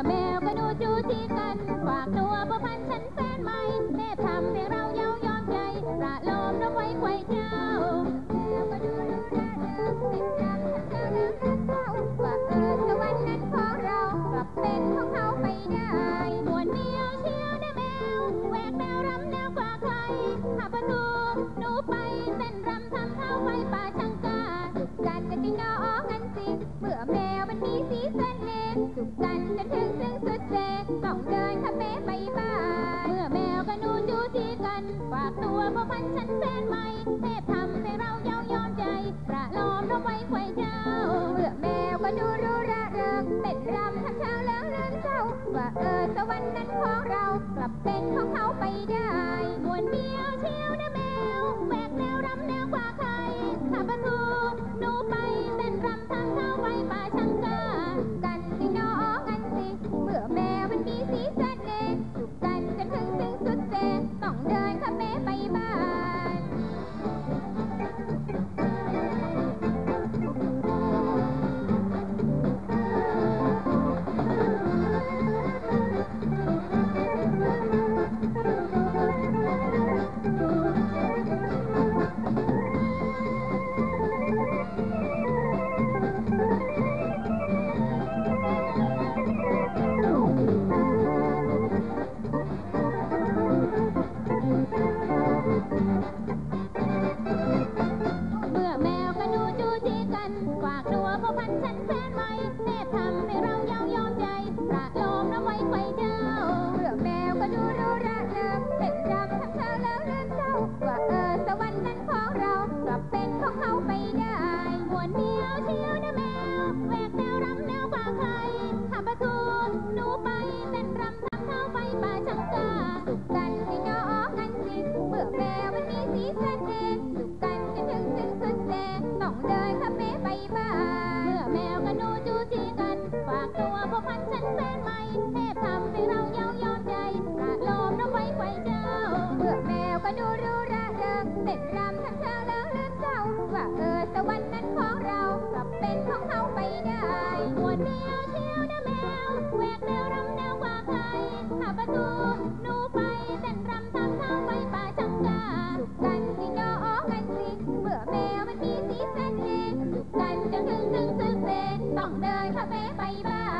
อแมวก็ดูจูจีกันฝากตัวประพันธ์ฉันแฟนใหม่เทพทำให้เราเย้ายอนใจระลมน้ำไว้ไว้เจ้าแมวก็ดูดูดาเดิมดตามฉัเจ้าเดิมรักเจ้าว่าเออสวรรค์นั้นของเรากลับเป็นของเขาไปได้มวนเมียวเชียวแมวแหวกแนวรำแนวกว่าใครขัประตูนูไปเต้นรำทำเท้าไฟป่าชังกาจันต์กันอาอกันสิเบื่อแมวมันมีสีสันเองสุขสันต์นับตัวเพราะพันฉันแฟนใหม่เทพทำให้เราเย้ายอมใจ ประลอมเราไว้ไขว้เจ้าเมื่อแมวก็ดูรู้ระเริงเต้นรำทำเช้าแล้วเรื่องเศร้าว่าเออสวรรค์นั้นของเรากลับเป็นของเขาไปได้มวนเดียวเชียวนะแมว ต้องเะตูหนูไปเต้นร หนูไปเตนรำตามทาไปป่าจังกากันสิก็กันสิเบื่อแมวมันมีสีเส้นเองกันจนถึงถึงซึ่งเซนต้องเดินคาเฟ่ไปบ้าน